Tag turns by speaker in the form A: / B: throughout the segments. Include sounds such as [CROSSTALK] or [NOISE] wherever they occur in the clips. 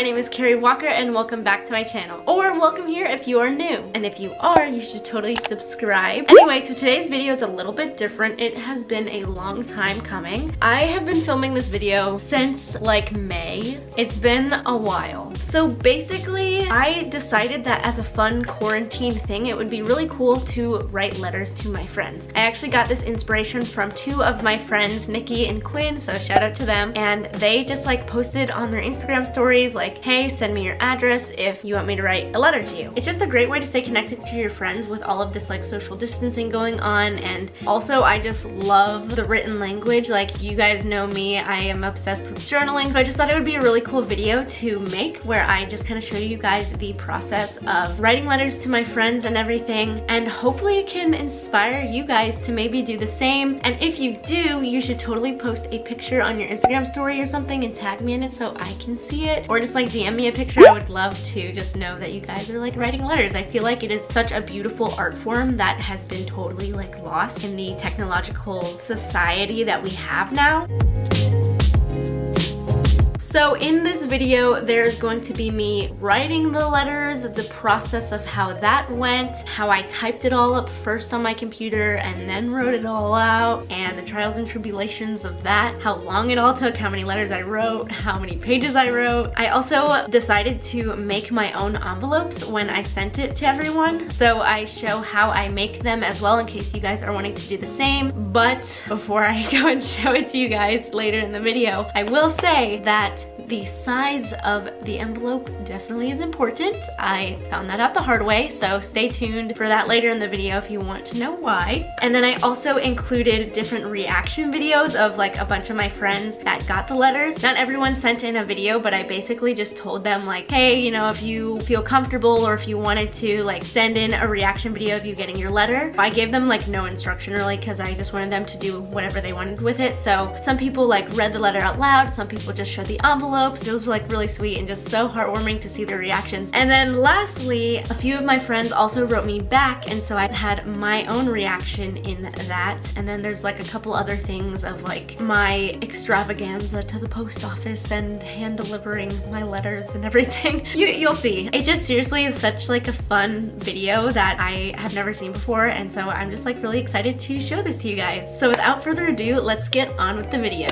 A: my name is Carrie Walker and welcome back to my channel. Or welcome here if you are new. And if you are, you should totally subscribe. Anyway, so today's video is a little bit different. It has been a long time coming. I have been filming this video since like May. It's been a while. So basically, I decided that as a fun quarantine thing, it would be really cool to write letters to my friends. I actually got this inspiration from two of my friends, Nikki and Quinn, so shout out to them. And they just like posted on their Instagram stories like, hey, send me your address if you want me to write a letter to you. It's just a great way to stay connected to your friends with all of this like social distancing going on. And also I just love the written language. Like you guys know me, I am obsessed with journaling. So I just thought it would be a really cool video to make where I just kind of show you guys the process of writing letters to my friends and everything. And hopefully it can inspire you guys to maybe do the same. And if you do, you should totally post a picture on your Instagram story or something and tag me in it so I can see it. Or just like DM me a picture. I would love to just know that you guys are like writing letters. I feel like it is such a beautiful art form that has been totally like lost in the technological society that we have now. So in this video, there's going to be me writing the letters, the process of how that went, how I typed it all up first on my computer and then wrote it all out, and the trials and tribulations of that, how long it all took, how many letters I wrote, how many pages I wrote. I also decided to make my own envelopes when I sent it to everyone, so I show how I make them as well in case you guys are wanting to do the same. But before I [LAUGHS] go and show it to you guys later in the video, I will say that the size of the envelope definitely is important. I found that out the hard way, so stay tuned for that later in the video if you want to know why. And then I also included different reaction videos of like a bunch of my friends that got the letters. Not everyone sent in a video, but I basically just told them like, hey, you know, if you feel comfortable or if you wanted to like send in a reaction video of you getting your letter. I gave them like no instruction really because I just wanted them to do whatever they wanted with it. So some people like read the letter out loud, some people just showed the envelopes. Those were like really sweet and just so heartwarming to see their reactions. And then lastly, a few of my friends also wrote me back and so I had my own reaction in that. And then there's like a couple other things of like my extravaganza to the post office and hand delivering my letters and everything. [LAUGHS] you, you'll see. It just seriously is such like a fun video that I have never seen before and so I'm just like really excited to show this to you guys. So without further ado, let's get on with the video.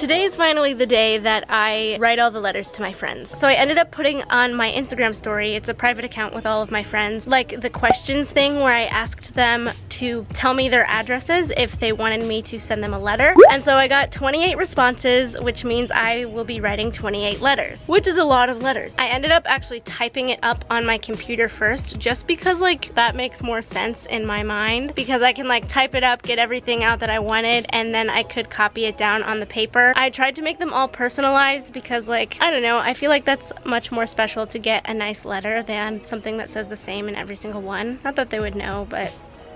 A: Today is finally the day that I write all the letters to my friends. So I ended up putting on my Instagram story, it's a private account with all of my friends, like the questions thing where I asked them to tell me their addresses if they wanted me to send them a letter. And so I got 28 responses, which means I will be writing 28 letters, which is a lot of letters. I ended up actually typing it up on my computer first, just because like that makes more sense in my mind, because I can like type it up, get everything out that I wanted, and then I could copy it down on the paper I tried to make them all personalized because like, I don't know, I feel like that's much more special to get a nice letter than something that says the same in every single one. Not that they would know, but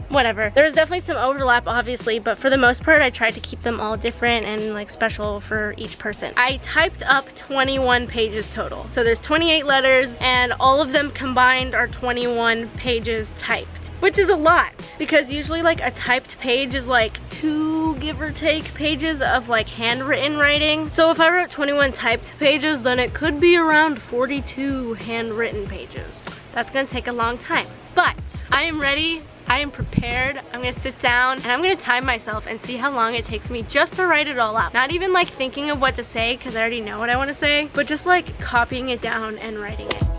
A: whatever. There was definitely some overlap obviously, but for the most part I tried to keep them all different and like special for each person. I typed up 21 pages total. So there's 28 letters and all of them combined are 21 pages typed which is a lot because usually like a typed page is like two give or take pages of like handwritten writing. So if I wrote 21 typed pages, then it could be around 42 handwritten pages. That's gonna take a long time, but I am ready I am prepared. I'm gonna sit down and I'm gonna time myself and see how long it takes me just to write it all out. Not even like thinking of what to say because I already know what I wanna say, but just like copying it down and writing it.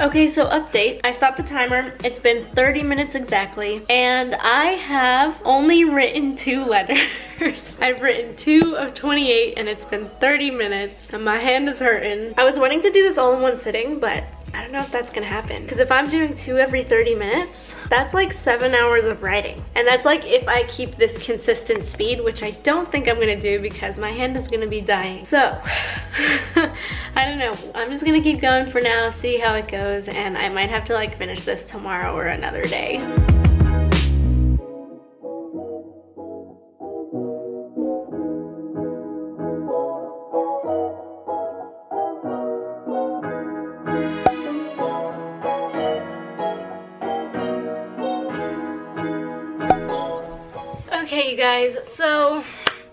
A: Okay, so update. I stopped the timer. It's been 30 minutes exactly, and I have only written two letters. [LAUGHS] I've written two of 28 and it's been 30 minutes and my hand is hurting. I was wanting to do this all in one sitting, but I don't know if that's gonna happen. Because if I'm doing two every 30 minutes, that's like seven hours of writing. And that's like if I keep this consistent speed, which I don't think I'm gonna do because my hand is gonna be dying. So, [LAUGHS] I don't know. I'm just gonna keep going for now, see how it goes, and I might have to like finish this tomorrow or another day. Guys, so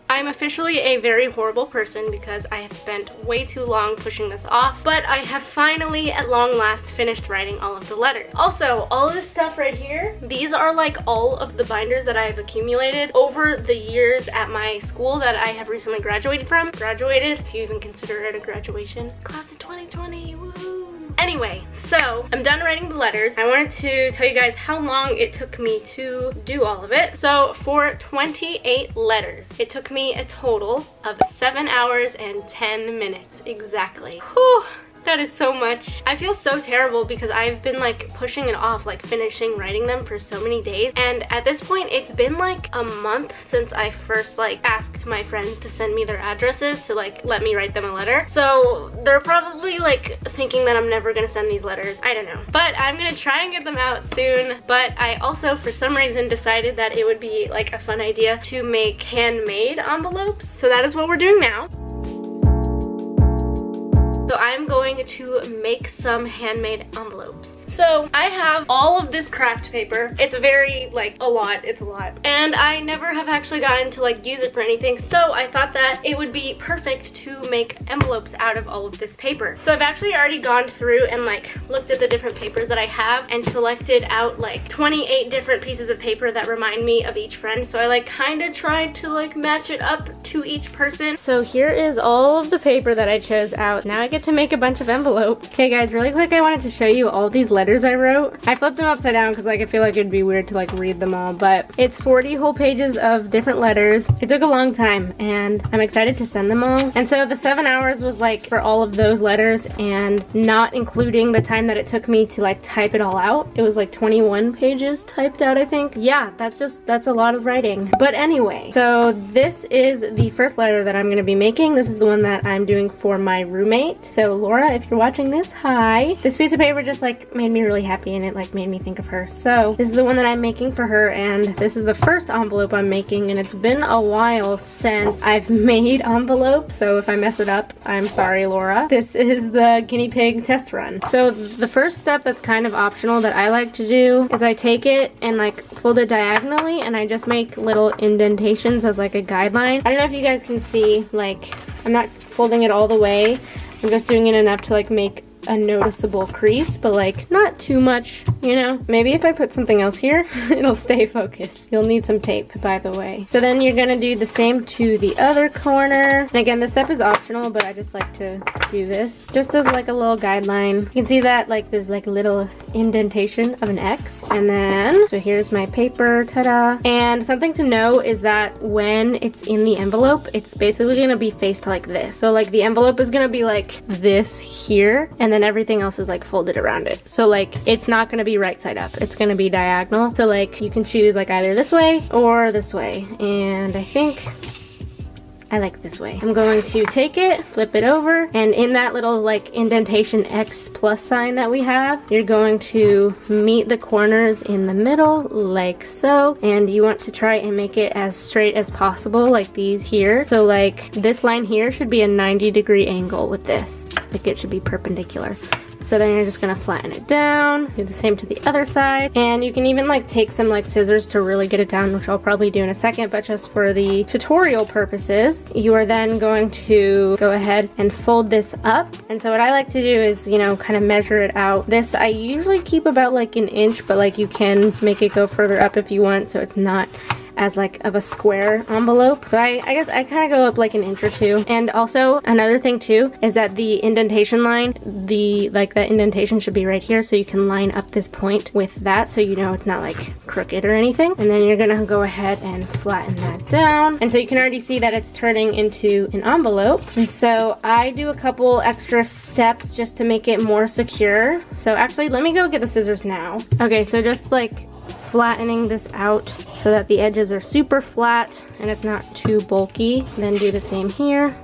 A: I'm officially a very horrible person because I have spent way too long pushing this off, but I have finally, at long last, finished writing all of the letters. Also, all of this stuff right here, these are like all of the binders that I have accumulated over the years at my school that I have recently graduated from. Graduated, if you even consider it a graduation. Class of 2020, woo! Anyway, so I'm done writing the letters. I wanted to tell you guys how long it took me to do all of it. So for 28 letters, it took me a total of 7 hours and 10 minutes exactly. Whew. That is so much. I feel so terrible because I've been like pushing it off, like finishing writing them for so many days. And at this point, it's been like a month since I first like asked my friends to send me their addresses to like let me write them a letter. So they're probably like thinking that I'm never gonna send these letters. I don't know. But I'm gonna try and get them out soon. But I also, for some reason, decided that it would be like a fun idea to make handmade envelopes. So that is what we're doing now. So I'm going to make some handmade envelopes. So I have all of this craft paper. It's very, like, a lot. It's a lot. And I never have actually gotten to, like, use it for anything. So I thought that it would be perfect to make envelopes out of all of this paper. So I've actually already gone through and, like, looked at the different papers that I have and selected out, like, 28 different pieces of paper that remind me of each friend. So I, like, kind of tried to, like, match it up to each person. So here is all of the paper that I chose out. Now I get to make a bunch of envelopes. Okay, guys, really quick, I wanted to show you all these letters I wrote. I flipped them upside down because like I feel like it'd be weird to like read them all, but it's 40 whole pages of different letters. It took a long time and I'm excited to send them all. And so the seven hours was like for all of those letters and not including the time that it took me to like type it all out. It was like 21 pages typed out, I think. Yeah, that's just, that's a lot of writing. But anyway, so this is the first letter that I'm gonna be making. This is the one that I'm doing for my roommate. So Laura, if you're watching this, hi. This piece of paper just like made me really happy and it like made me think of her. So this is the one that I'm making for her and this is the first envelope I'm making and it's been a while since I've [LAUGHS] made envelopes. So if I mess it up, I'm sorry, Laura. This is the guinea pig test run. So the first step that's kind of optional that I like to do is I take it and like fold it diagonally and I just make little indentations as like a guideline. I don't know if you guys can see, like, I'm not folding it all the way. I'm just doing it enough to like make a noticeable crease, but like not too much, you know? Maybe if I put something else here, [LAUGHS] it'll stay focused. You'll need some tape, by the way. So then you're gonna do the same to the other corner. And again, this step is optional, but I just like to do this just as like a little guideline. You can see that like there's like a little indentation of an X. And then, so here's my paper, ta-da. And something to know is that when it's in the envelope, it's basically gonna be faced like this. So like the envelope is gonna be like this here, and then everything else is like folded around it. So like it's not gonna be right side up, it's gonna be diagonal. So like you can choose like either this way or this way. And I think I like this way. I'm going to take it, flip it over, and in that little like indentation X plus sign that we have, you're going to meet the corners in the middle like so. And you want to try and make it as straight as possible like these here. So like this line here should be a 90 degree angle with this. Like it should be perpendicular. So then you're just gonna flatten it down, do the same to the other side. And you can even like take some like scissors to really get it down, which I'll probably do in a second, but just for the tutorial purposes, you are then going to go ahead and fold this up. And so what I like to do is, you know, kind of measure it out. This I usually keep about like an inch, but like you can make it go further up if you want, so it's not as like of a square envelope. So I, I guess I kind of go up like an inch or two. And also another thing too is that the indentation line, the like that indentation should be right here so you can line up this point with that so you know it's not like crooked or anything. And then you're gonna go ahead and flatten that down. And so you can already see that it's turning into an envelope. And so I do a couple extra steps just to make it more secure. So actually, let me go get the scissors now. Okay, so just like flattening this out so that the edges are super flat and it's not too bulky. Then do the same here.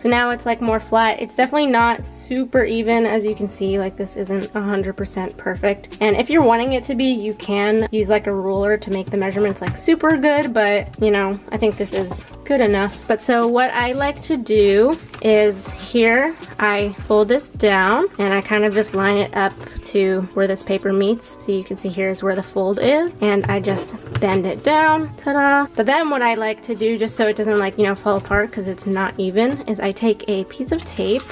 A: So now it's like more flat. It's definitely not super even as you can see like this isn't 100% perfect and if you're wanting it to be you can use like a ruler to make the measurements like super good but you know I think this is good enough but so what I like to do is here I fold this down and I kind of just line it up to where this paper meets. So you can see here is where the fold is. And I just bend it down, ta-da. But then what I like to do, just so it doesn't like, you know, fall apart because it's not even, is I take a piece of tape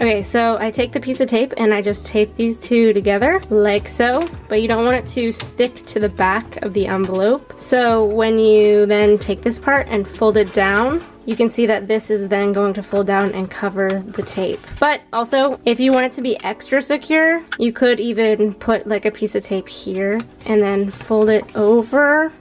A: Okay, so I take the piece of tape and I just tape these two together like so, but you don't want it to stick to the back of the envelope. So when you then take this part and fold it down, you can see that this is then going to fold down and cover the tape. But also, if you want it to be extra secure, you could even put like a piece of tape here and then fold it over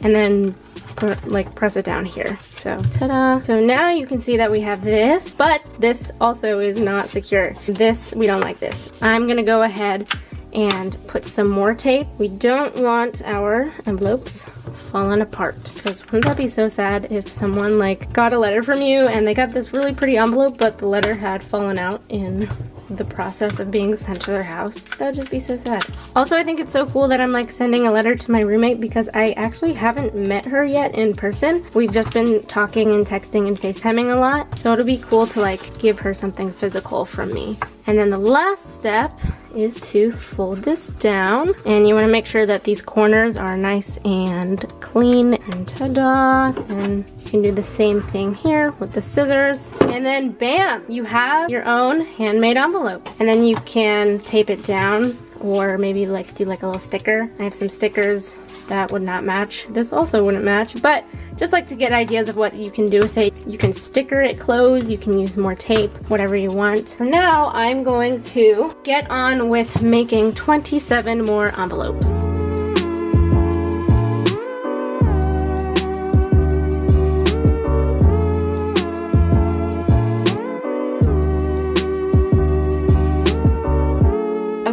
A: and then put, like press it down here. So ta-da. So now you can see that we have this, but this also is not secure. This, we don't like this. I'm gonna go ahead and put some more tape. We don't want our envelopes falling apart because wouldn't that be so sad if someone like got a letter from you and they got this really pretty envelope but the letter had fallen out in the process of being sent to their house. That would just be so sad. Also, I think it's so cool that I'm like sending a letter to my roommate because I actually haven't met her yet in person. We've just been talking and texting and FaceTiming a lot. So it'll be cool to like give her something physical from me. And then the last step is to fold this down. And you want to make sure that these corners are nice and clean and ta-da and you can do the same thing here with the scissors. And then bam you have your own handmade envelope. And then you can tape it down or maybe like do like a little sticker. I have some stickers that would not match. This also wouldn't match, but just like to get ideas of what you can do with it. You can sticker it closed, you can use more tape, whatever you want. For now, I'm going to get on with making 27 more envelopes.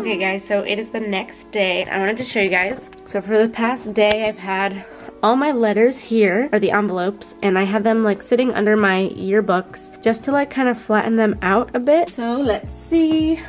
A: Okay guys, so it is the next day. I wanted to show you guys. So for the past day, I've had all my letters here are the envelopes and I have them like sitting under my yearbooks just to like kind of flatten them out a bit. So let's see.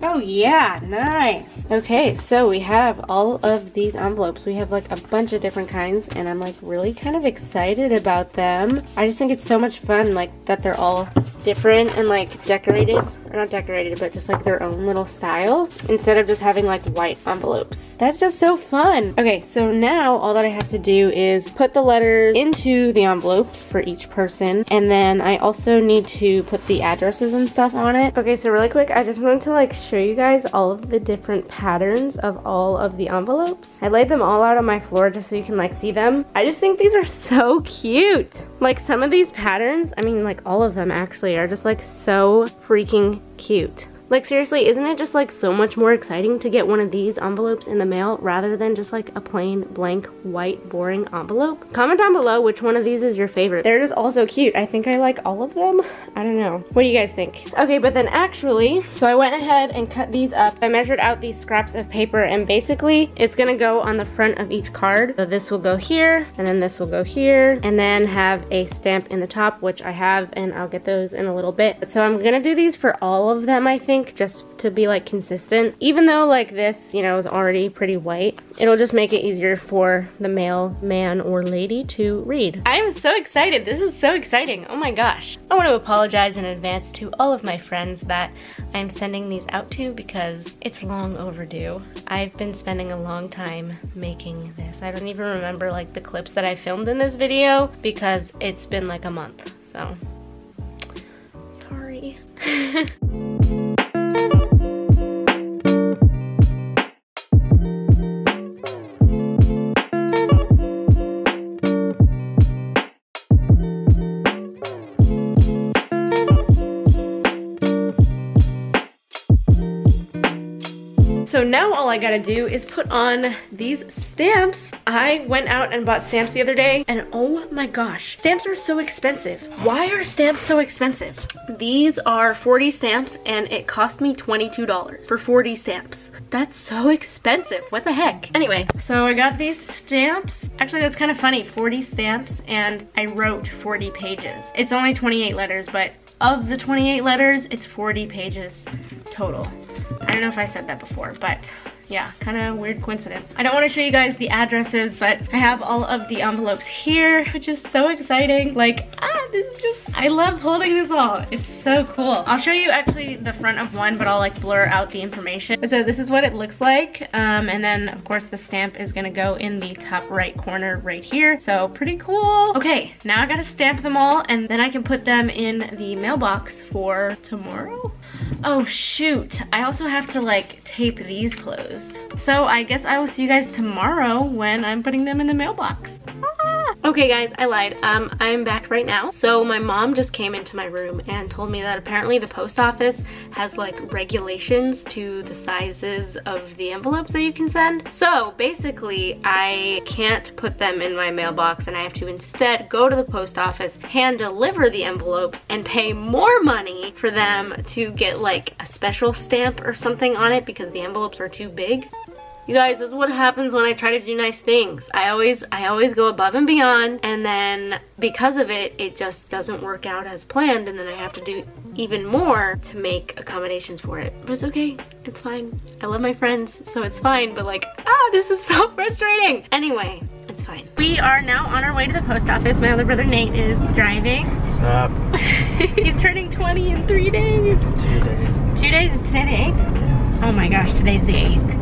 A: Oh yeah, nice. Okay, so we have all of these envelopes. We have like a bunch of different kinds and I'm like really kind of excited about them. I just think it's so much fun like that they're all different and like decorated not decorated, but just like their own little style instead of just having like white envelopes. That's just so fun. Okay, so now all that I have to do is put the letters into the envelopes for each person. And then I also need to put the addresses and stuff on it. Okay, so really quick, I just wanted to like show you guys all of the different patterns of all of the envelopes. I laid them all out on my floor just so you can like see them. I just think these are so cute. Like some of these patterns, I mean like all of them actually are just like so freaking cute. Like seriously, isn't it just like so much more exciting to get one of these envelopes in the mail rather than just like a plain blank white boring envelope? Comment down below which one of these is your favorite. They're just all so cute. I think I like all of them. I don't know. What do you guys think? Okay, but then actually, so I went ahead and cut these up. I measured out these scraps of paper and basically it's gonna go on the front of each card. So this will go here and then this will go here and then have a stamp in the top, which I have and I'll get those in a little bit. So I'm gonna do these for all of them, I think think, just to be like consistent. Even though like this, you know, is already pretty white, it'll just make it easier for the mail man or lady to read. I am so excited. This is so exciting. Oh my gosh. I want to apologize in advance to all of my friends that I'm sending these out to because it's long overdue. I've been spending a long time making this. I don't even remember like the clips that I filmed in this video because it's been like a month. So, now all I gotta do is put on these stamps. I went out and bought stamps the other day and oh my gosh, stamps are so expensive. Why are stamps so expensive? These are 40 stamps and it cost me $22 for 40 stamps. That's so expensive, what the heck? Anyway, so I got these stamps. Actually, that's kind of funny, 40 stamps and I wrote 40 pages. It's only 28 letters, but of the 28 letters, it's 40 pages total. I don't know if I said that before, but yeah, kind of weird coincidence. I don't want to show you guys the addresses, but I have all of the envelopes here, which is so exciting. Like, ah, this is just, I love holding this all. It's so cool. I'll show you actually the front of one, but I'll like blur out the information. So this is what it looks like. Um, and then of course the stamp is gonna go in the top right corner right here. So pretty cool. Okay, now I gotta stamp them all and then I can put them in the mailbox for tomorrow. Oh shoot, I also have to like tape these closed. So I guess I will see you guys tomorrow when I'm putting them in the mailbox. Okay guys, I lied. Um, I'm back right now. So my mom just came into my room and told me that apparently the post office has like regulations to the sizes of the envelopes that you can send. So basically I can't put them in my mailbox and I have to instead go to the post office, hand deliver the envelopes and pay more money for them to get like a special stamp or something on it because the envelopes are too big. You guys, this is what happens when I try to do nice things. I always, I always go above and beyond and then because of it, it just doesn't work out as planned and then I have to do even more to make accommodations for it. But it's okay, it's fine. I love my friends, so it's fine, but like, ah, this is [LAUGHS] so frustrating. Anyway, it's fine. We are now on our way to the post office. My other brother Nate is driving.
B: Stop. [LAUGHS]
A: He's turning 20 in three days.
B: Two days.
A: Two days, is today the 8th? Oh my gosh, today's the 8th.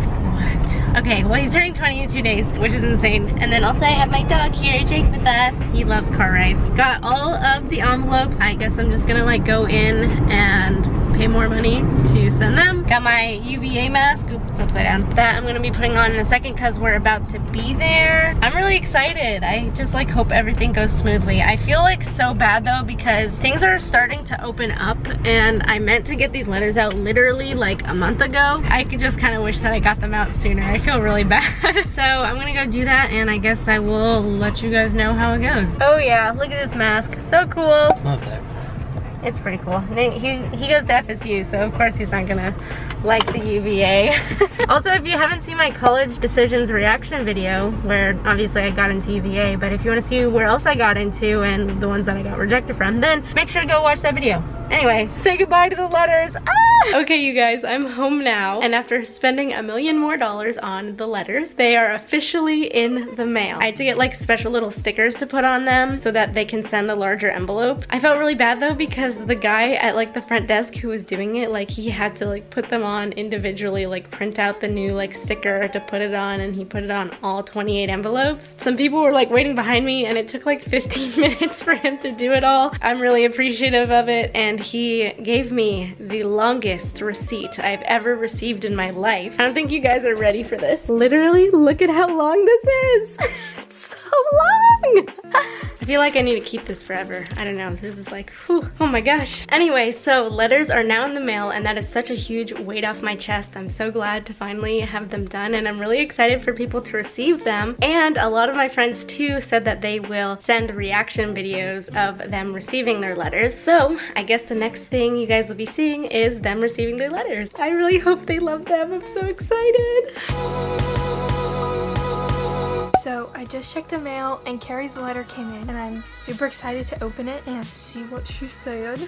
A: Okay, well he's turning 20 in two days, which is insane. And then also I have my dog here, Jake with us. He loves car rides. Got all of the envelopes. I guess I'm just gonna like go in and pay more money to send them. Got my UVA mask, oops, it's upside down. That I'm gonna be putting on in a second because we're about to be there. I'm really excited. I just like hope everything goes smoothly. I feel like so bad though because things are starting to open up and I meant to get these letters out literally like a month ago. I could just kind of wish that I got them out sooner. I feel really [LAUGHS] bad. so I'm gonna go do that and I guess I will let you guys know how it goes. Oh yeah, look at this mask. So cool.
B: It's not that bad.
A: It's pretty cool. He, he goes to FSU, so of course he's not gonna like the UVA. [LAUGHS] also, if you haven't seen my college decisions reaction video, where obviously I got into UVA, but if you wanna see where else I got into and the ones that I got rejected from, then make sure to go watch that video. Anyway, say goodbye to the letters. Ah! Okay, you guys, I'm home now. And after spending a million more dollars on the letters, they are officially in the mail. I had to get like special little stickers to put on them so that they can send a larger envelope. I felt really bad though because the guy at like the front desk who was doing it, like he had to like put them on individually, like print out the new like sticker to put it on and he put it on all 28 envelopes. Some people were like waiting behind me and it took like 15 [LAUGHS] minutes for him to do it all. I'm really appreciative of it and he gave me the longest receipt I've ever received in my life. I don't think you guys are ready for this. Literally, look at how long this is. [LAUGHS] it's so long. [LAUGHS] I feel like I need to keep this forever. I don't know, this is like, whew, oh my gosh. Anyway, so letters are now in the mail and that is such a huge weight off my chest. I'm so glad to finally have them done and I'm really excited for people to receive them. And a lot of my friends too said that they will send reaction videos of them receiving their letters. So I guess the next thing you guys will be seeing is them receiving their letters. I really hope they love them. I'm so excited.
C: So I just checked the mail and Carrie's letter came in and I'm super excited to open it and see what she said.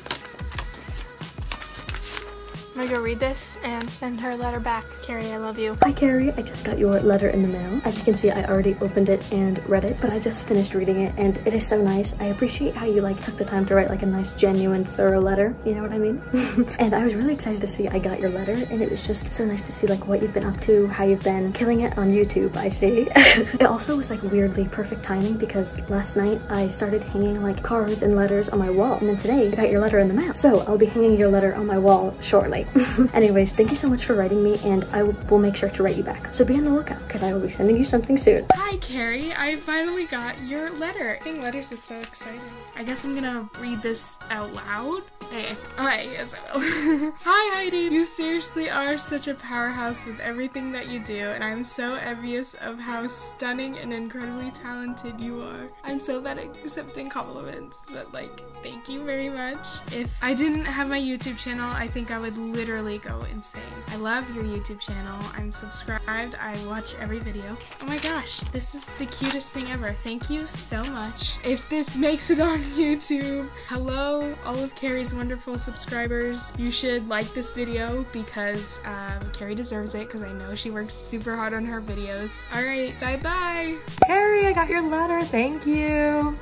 C: I'm gonna go read this and send her a letter back. Carrie, I love you.
D: Hi Carrie, I just got your letter in the mail. As you can see, I already opened it and read it, but I just finished reading it and it is so nice. I appreciate how you like took the time to write like a nice, genuine, thorough letter. You know what I mean? [LAUGHS] and I was really excited to see I got your letter and it was just so nice to see like what you've been up to, how you've been killing it on YouTube, I see. [LAUGHS] it also was like weirdly perfect timing because last night I started hanging like cards and letters on my wall and then today I got your letter in the mail. So I'll be hanging your letter on my wall shortly. [LAUGHS] Anyways, thank you so much for writing me and I will make sure to write you back. So be on the lookout because I will be sending you something soon.
C: Hi Carrie, I finally got your letter. Getting letters is so exciting. I guess I'm gonna read this out loud. Okay, alright, oh, yes I will. [LAUGHS] Hi Heidi, you seriously are such a powerhouse with everything that you do and I'm so envious of how stunning and incredibly talented you are. I'm so bad at accepting compliments, but like, thank you very much. If I didn't have my YouTube channel, I think I would literally go insane. I love your YouTube channel. I'm subscribed. I watch every video. Oh my gosh, this is the cutest thing ever. Thank you so much. If this makes it on [LAUGHS] YouTube, hello, all of Carrie's wonderful subscribers. You should like this video because um, Carrie deserves it because I know she works super hard on her videos. Alright, bye-bye.
A: Carrie, I got your letter. Thank you.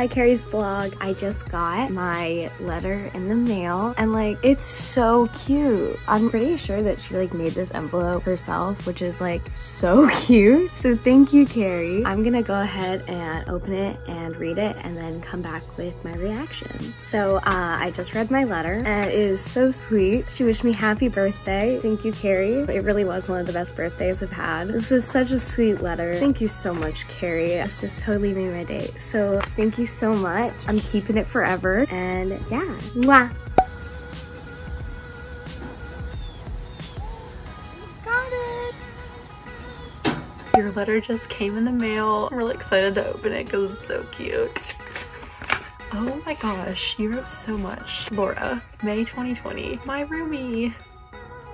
A: Hi Carrie's blog, I just got my letter in the mail and like it's so cute. I'm pretty sure that she like made this envelope herself which is like so [LAUGHS] cute. So thank you Carrie. I'm gonna go ahead and open it and read it and then come back with my reaction. So uh, I just read my letter and it is so sweet. She wished me happy birthday. Thank you Carrie. It really was one of the best birthdays I've had. This is such a sweet letter. Thank you so much Carrie. It's just totally made my day. So thank you so much. I'm keeping it forever. And yeah, mwah.
E: Got it. Your letter just came in the mail. I'm really excited to open it because it's so cute. Oh my gosh, you wrote so much. Laura, May 2020, my roomie.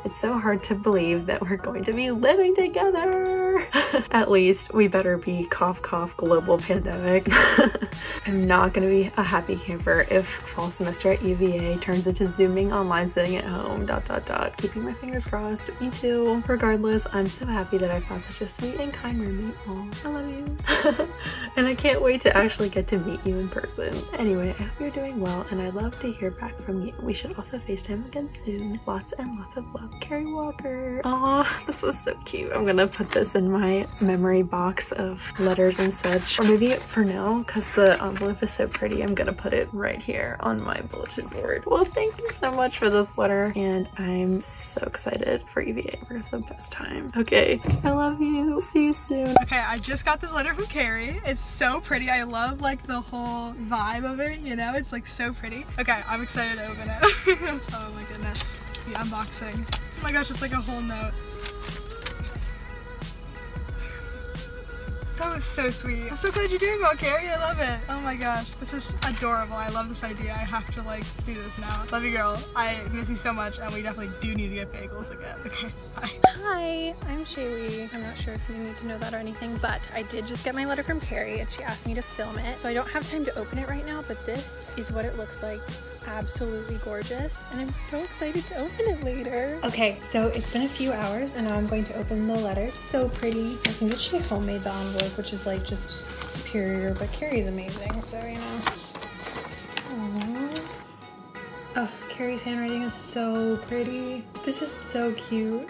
E: It's so hard to believe that we're going to be living together. [LAUGHS] At least we better be cough cough global pandemic. [LAUGHS] I'm not gonna be a happy camper if fall semester at UVA turns into zooming online sitting at home dot dot dot. Keeping my fingers crossed, me too. Regardless, I'm so happy that I found such a sweet and kind roommate. I love you. [LAUGHS] and I can't wait to actually get to meet you in person. Anyway, I hope you're doing well and I'd love to hear back from you. We should also FaceTime again soon. Lots and lots of love. Carrie Walker. Aw, this was so cute. I'm gonna put this in my memory box of letters and such. Or maybe for now, because the envelope is so pretty, I'm gonna put it right here on my bulletin board. Well, thank you so much for this letter. And I'm so excited for UVA. We're gonna have the best time. Okay, I love you. See you soon.
F: Okay, I just got this letter from Carrie. It's so pretty. I love like the whole vibe of it, you know? It's like so pretty. Okay, I'm excited to open it. [LAUGHS] oh my goodness. The unboxing. Oh my gosh, it's like a whole note. That was so sweet. I'm so glad you're doing well, Carrie. I love it. Oh my gosh, this is adorable. I love this idea. I have to like do this now. Love you, girl. I miss you so much, and we definitely do need to get bagels again. [LAUGHS] Okay, bye.
G: Hi, I'm Shaylee. I'm not sure if you need to know that or anything, but I did just get my letter from Carrie and she asked me to film it. So I don't have time to open it right now, but this is what it looks like. It's absolutely gorgeous and I'm so excited to open it later. Okay, so it's been a few hours and now I'm going to open the letter. It's so pretty. I think that she homemade the envelope, which is like just superior, but Carrie's amazing, so you know. Oh, Carrie's handwriting is so pretty. This is so cute.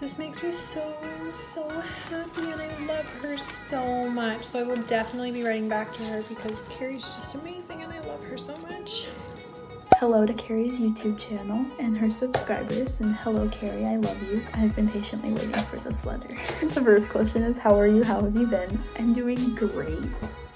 G: This makes me so, so happy and I love her so much. So I will definitely be writing back to her because Carrie's just amazing and I love her so much.
D: Hello to Carrie's YouTube channel and her subscribers, and hello Carrie, I love you. I've been patiently waiting for this letter. [LAUGHS] the first question is, how are you? How have you been? I'm doing great.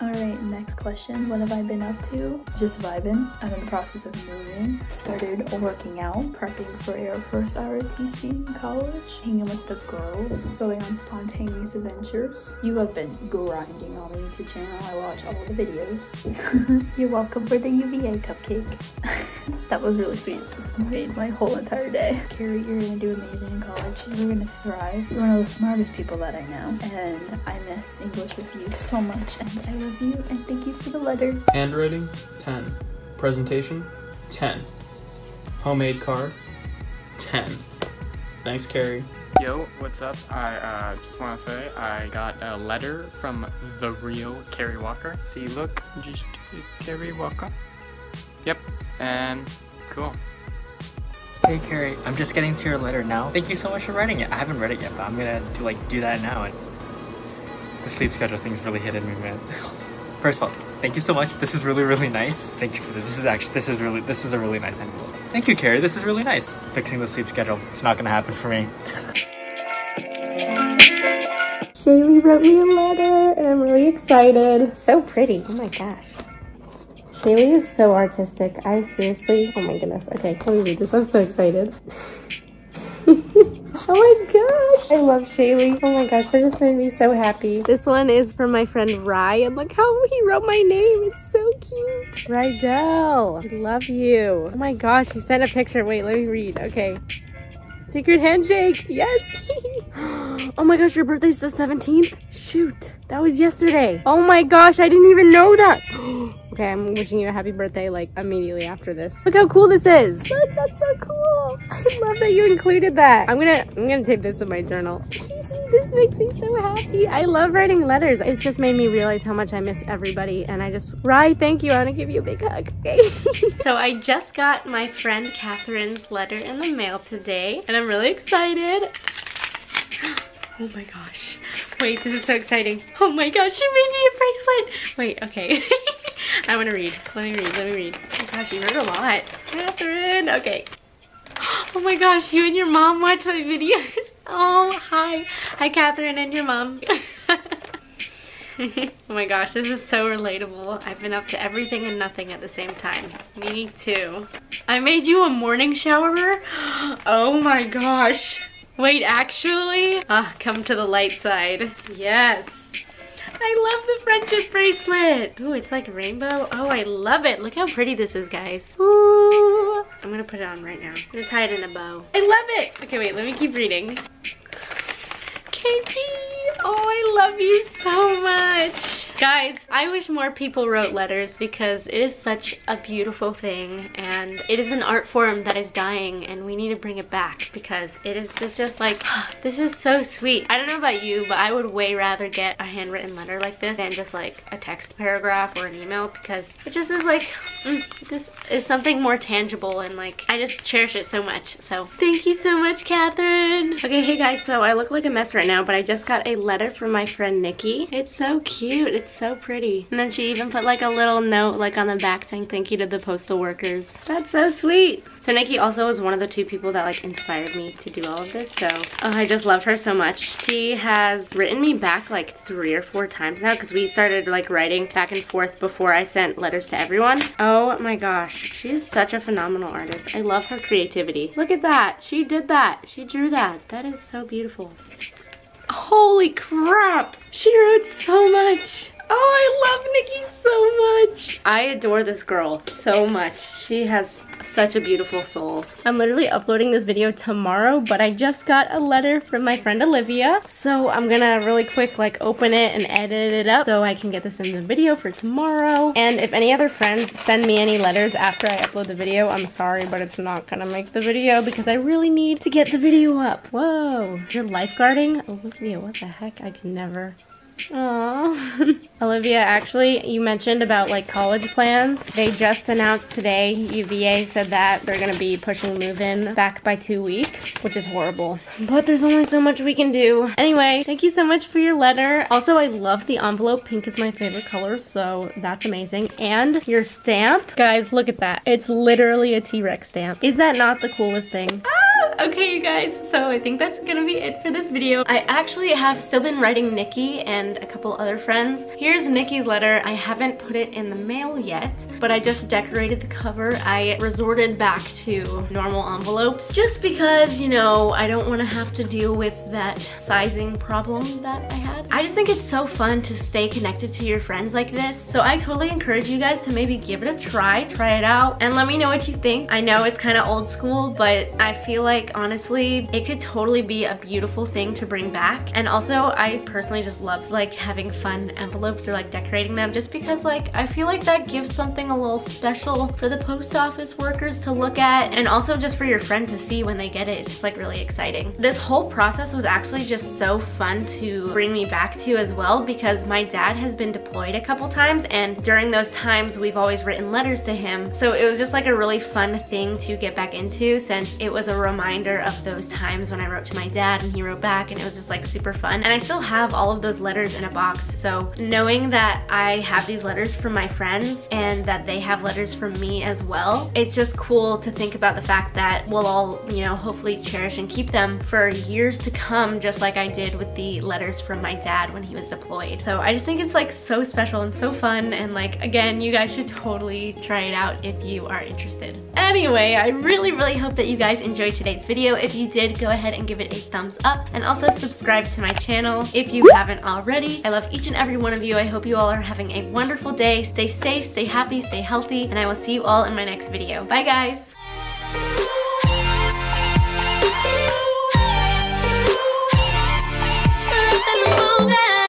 D: Alright, next question. What have I been up to? Just vibing. I'm in the process of moving. Started working out, prepping for Air Force ROTC in college, hanging with the girls, going on spontaneous adventures. You have been grinding on the YouTube channel. I watch all the videos. [LAUGHS] You're welcome for the UVA cupcakes. [LAUGHS] that was really sweet. This made my whole entire day. Carrie, you're gonna do amazing in college. You're gonna thrive. You're one of the smartest people that I know. And I miss English with you so much. And I love you and thank you for the letter.
H: Handwriting, 10. Presentation, 10. Homemade card, 10. Thanks, Carrie.
I: Yo, what's up? I uh, just want to say I got a letter from the real Carrie Walker. See, look, just Carrie Walker. Yep, and cool.
J: Hey Carrie, I'm just getting to your letter now. Thank you so much for writing it. I haven't read it yet, but I'm gonna do like do that now. And the sleep schedule thing's really hitting me, man. [LAUGHS] First of all, thank you so much. This is really, really nice. Thank you for this. This is actually, this is really, this is a really nice envelope. Thank you, Carrie. This is really nice. Fixing the sleep schedule. It's not gonna happen for me.
A: Shaylee wrote me a letter and I'm really excited. So pretty. Oh my gosh. Shaylee is so artistic. I seriously, oh my goodness. Okay, let me read this. I'm so excited. [LAUGHS] oh my gosh. I love Shaylee. Oh my gosh, that just made me so happy. This one is from my friend Rye and look how he wrote my name. It's so cute. Rydell, I love you. Oh my gosh, he sent a picture. Wait, let me read. Okay. Secret handshake, yes. [LAUGHS] oh my gosh, your birthday's the 17th? Shoot, that was yesterday. Oh my gosh, I didn't even know that. [GASPS] okay, I'm wishing you a happy birthday like immediately after this. Look how cool this is. That's so cool. [LAUGHS] I love that you included that. I'm gonna, I'm gonna take this in my journal. [LAUGHS]
B: this makes me so happy. I love writing letters. It just made me realize how much I miss everybody. And I just, Rye, thank you. I want to give you a big hug, okay? [LAUGHS]
A: so I just got my friend Catherine's letter in the mail today. And I'm really excited. Oh my gosh. Wait, this is so exciting. Oh my gosh, she made me a bracelet. Wait, okay. [LAUGHS] I want to read. Let me read, let me read. Oh gosh, you heard a lot. Catherine, okay. [GASPS] Oh my gosh, you and your mom watch my videos. [LAUGHS] Oh, hi. Hi, Catherine and your mom. [LAUGHS] oh my gosh, this is so relatable. I've been up to everything and nothing at the same time. Me too. I made you a morning shower? [GASPS] Oh my gosh. Wait, actually? Ah, come to the light side. Yes. I love the friendship bracelet. Ooh, it's like a rainbow. Oh, I love it. Look how pretty this is, guys. Ooh. I'm gonna put it on right now. I'm gonna tie it in a bow. I love it. Okay, wait, let me keep reading. KP, oh, I love you so much. Guys, I wish more people wrote letters because it is such a beautiful thing and it is an art form that is dying and we need to bring it back because it is it's just like, [GASPS] this is so sweet. I don't know about you, but I would way rather get a handwritten letter like this than just like a text paragraph or an email because it just is like, mm, this is something more tangible and like, I just cherish it so much. So thank you so much, Catherine. Okay, hey guys, so I look like a mess right now, but I just got a letter from my friend Nikki. It's so cute. It's so pretty. And then she even put like a little note like on the back saying thank you to the postal workers. That's so sweet. So Nikki also was one of the two people that like inspired me to do all of this. So oh, I just love her so much. She has written me back like three or four times now because we started like writing back and forth before I sent letters to everyone. Oh my gosh, she is such a phenomenal artist. I love her creativity. Look at that. She did that. She drew that. That is so beautiful. Holy crap. She wrote so much. Oh, I love Nikki so much. I adore this girl so much. She has such a beautiful soul. I'm literally uploading this video tomorrow, but I just got a letter from my friend Olivia. So I'm gonna really quick like open it and edit it up so I can get this in the video for tomorrow. And if any other friends send me any letters after I upload the video, I'm sorry, but it's not gonna make the video because I really need to get the video up. Whoa, you're lifeguarding? Oh, Olivia, what the heck? I can never. [LAUGHS] Olivia, actually, you mentioned about like college plans. They just announced today, UVA said that they're gonna be pushing move-in back by two weeks, which is horrible. But there's only so much we can do. Anyway, thank you so much for your letter. Also, I love the envelope. Pink is my favorite color, so that's amazing. And your stamp. Guys, look at that. It's literally a T-Rex stamp. Is that not the coolest thing? Okay you guys so i think that's gonna be it for this video. I actually have still been writing nikki and a couple other friends. Here's nikki's letter. I haven't put it in the mail yet but i just decorated the cover. I resorted back to normal envelopes just because you know i don't want to have to deal with that sizing problem that i had. I just think it's so fun to stay connected to your friends like this. So i totally encourage you guys to maybe give it a try try it out and let me know what you think. I know it's kind of old school but i feel like like honestly it could totally be a beautiful thing to bring back. And also I personally just love like having fun envelopes or like decorating them just because like I feel like that gives something a little special for the post office workers to look at and also just for your friend to see when they get it. It's just like really exciting. This whole process was actually just so fun to bring me back to as well because my dad has been deployed a couple times and during those times we've always written letters to him. So it was just like a really fun thing to get back into since it was a reminder reminder of those times when I wrote to my dad and he wrote back and it was just like super fun. And I still have all of those letters in a box. So knowing that I have these letters from my friends and that they have letters from me as well, it's just cool to think about the fact that we'll all, you know, hopefully cherish and keep them for years to come, just like I did with the letters from my dad when he was deployed. So I just think it's like so special and so fun. And like, again, you guys should totally try it out if you are interested. Anyway, I really, really hope that you guys enjoyed today's video. If you did, go ahead and give it a thumbs up and also subscribe to my channel if you haven't already. I love each and every one of you. I hope you all are having a wonderful day. Stay safe, stay happy, stay healthy, and I will see you all in my next video. Bye guys!